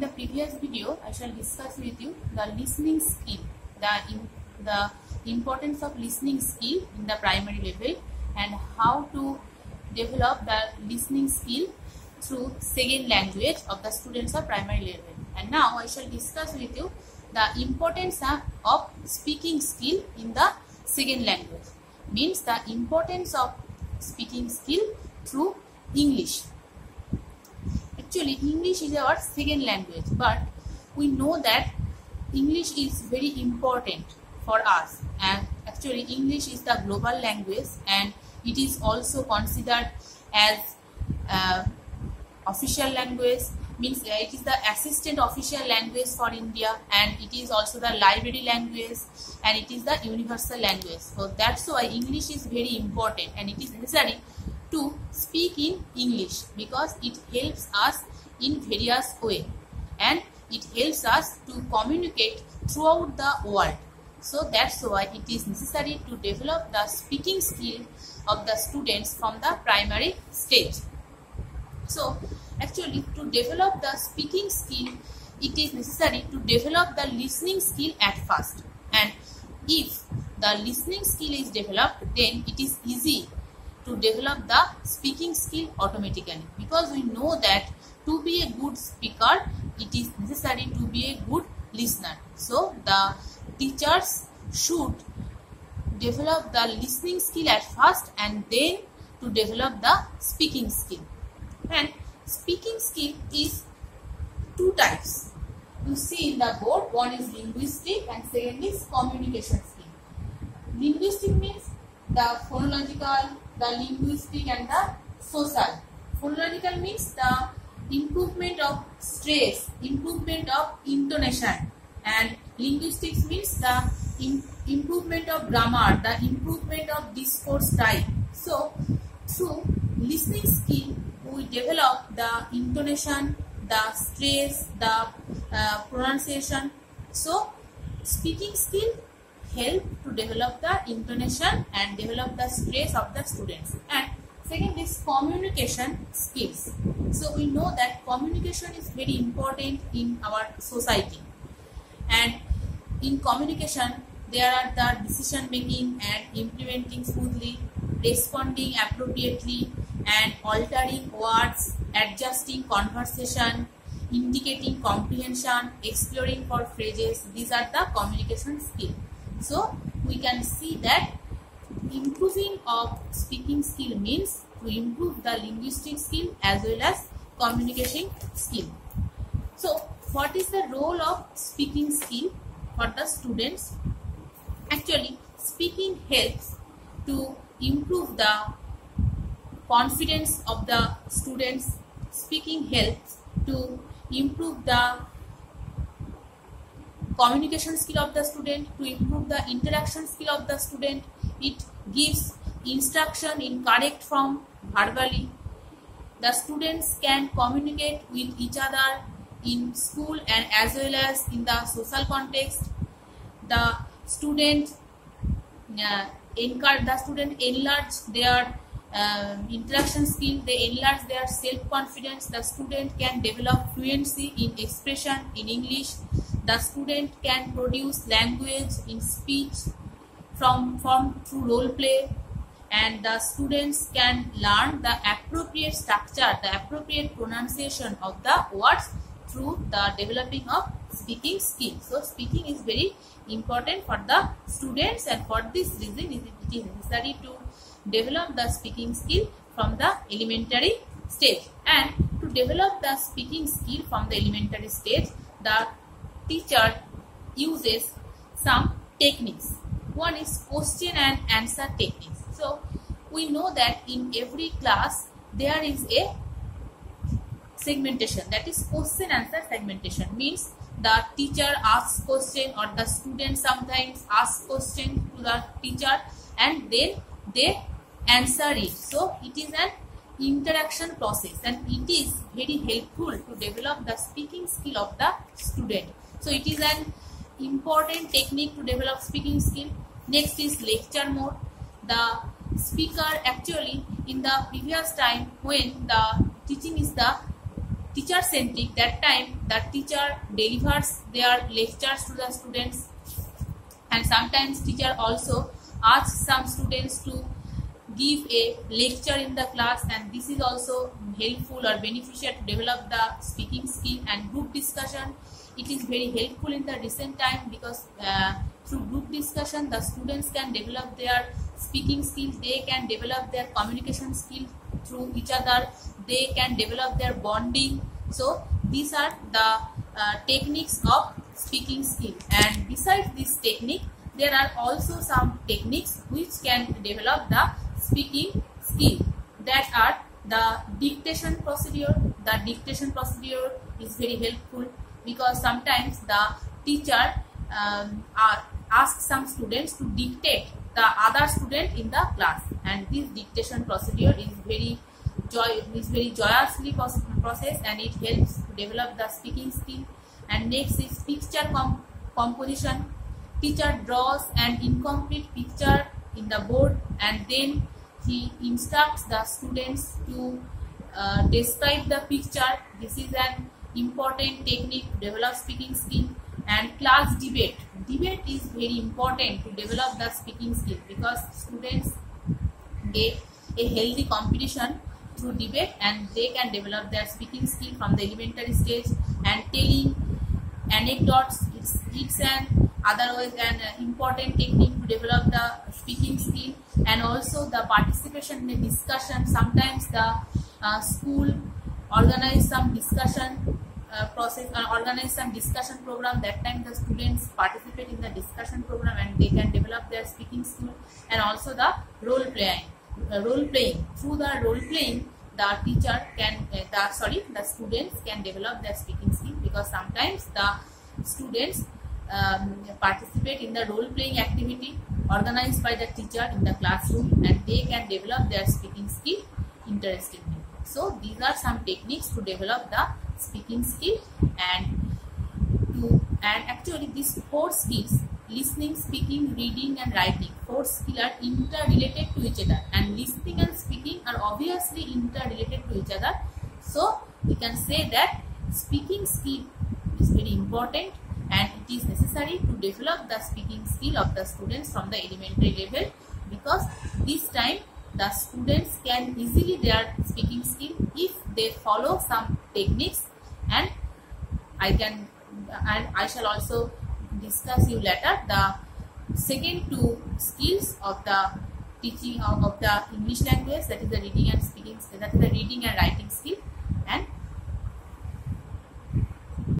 In the previous video, I shall discuss with you the listening skill, the, in, the importance of listening skill in the primary level and how to develop the listening skill through second language of the students of primary level. And now I shall discuss with you the importance of speaking skill in the second language. Means the importance of speaking skill through English. Actually, English is our second language, but we know that English is very important for us and actually English is the global language and it is also considered as uh, official language means uh, it is the assistant official language for India and it is also the library language and it is the universal language. So that's why English is very important and it is necessary to speak in English because it helps us in various way and it helps us to communicate throughout the world. So that's why it is necessary to develop the speaking skill of the students from the primary stage. So actually to develop the speaking skill it is necessary to develop the listening skill at first and if the listening skill is developed then it is easy to develop the speaking skill automatically because we know that to be a good speaker it is necessary to be a good listener so the teachers should develop the listening skill at first and then to develop the speaking skill and Speaking skill is two types. You see in the board, one is linguistic and second is communication skill. Linguistic means the phonological, the linguistic and the social. Phonological means the improvement of stress, improvement of intonation and linguistics means the improvement of grammar, the improvement of discourse type. So, through listening skill, we develop the intonation, the stress, the uh, pronunciation. So, speaking skill help to develop the intonation and develop the stress of the students. And second is communication skills. So, we know that communication is very important in our society. And in communication, there are the decision making and implementing smoothly, responding appropriately, and altering words, adjusting conversation, indicating comprehension, exploring for phrases. These are the communication skills. So we can see that improving of speaking skill means to improve the linguistic skill as well as communication skill. So what is the role of speaking skill for the students? Actually speaking helps to improve the confidence of the students speaking helps to improve the communication skill of the student to improve the interaction skill of the student it gives instruction in correct form verbally the students can communicate with each other in school and as well as in the social context the student uh, encourage the student enlarge their uh, interaction skill, they enlarge their self-confidence. The student can develop fluency in expression in English. The student can produce language in speech from form through role play and the students can learn the appropriate structure, the appropriate pronunciation of the words through the developing of speaking skills. So speaking is very important for the students and for this reason it is necessary to develop the speaking skill from the elementary stage and to develop the speaking skill from the elementary stage the teacher uses some techniques. One is question and answer techniques. So we know that in every class there is a segmentation. That is question answer segmentation. Means the teacher asks question or the student sometimes asks question to the teacher and then they answer it. So it is an interaction process and it is very helpful to develop the speaking skill of the student. So it is an important technique to develop speaking skill. Next is lecture mode. The speaker actually in the previous time when the teaching is the teacher centric that time the teacher delivers their lectures to the students and sometimes teacher also asks some students to give a lecture in the class and this is also helpful or beneficial to develop the speaking skill and group discussion. It is very helpful in the recent time because uh, through group discussion the students can develop their speaking skills they can develop their communication skills through each other they can develop their bonding. So these are the uh, techniques of speaking skill. And besides this technique there are also some techniques which can develop the speaking skill that are the dictation procedure. The dictation procedure is very helpful because sometimes the teacher um, are ask some students to dictate the other student in the class. And this dictation procedure is very joy is very joyously process and it helps to develop the speaking skill and next is picture com composition. Teacher draws an incomplete picture in the board and then he instructs the students to uh, describe the picture. This is an important technique to develop speaking skill and class debate. Debate is very important to develop the speaking skill because students get a healthy competition through debate and they can develop their speaking skill from the elementary stage and telling anecdotes. It's, it's an otherwise an important technique to develop the speaking skill and also the participation in a discussion sometimes the uh, school organize some discussion uh, process or uh, organize some discussion program. That time the students participate in the discussion program and they can develop their speaking skill and also the role playing uh, role playing. Through the role playing the teacher can uh, the sorry the students can develop their speaking skill because sometimes the students um, participate in the role playing activity organized by the teacher in the classroom and they can develop their speaking skill interestingly. So these are some techniques to develop the speaking skill and to and actually these four skills listening, speaking, reading and writing four skills are interrelated to each other and listening and speaking are obviously interrelated to each other. So we can say that speaking skill is very important it is necessary to develop the speaking skill of the students from the elementary level because this time the students can easily their speaking skill if they follow some techniques. And I can and I shall also discuss you later the second two skills of the teaching of, of the English language that is the reading and speaking that is the reading and writing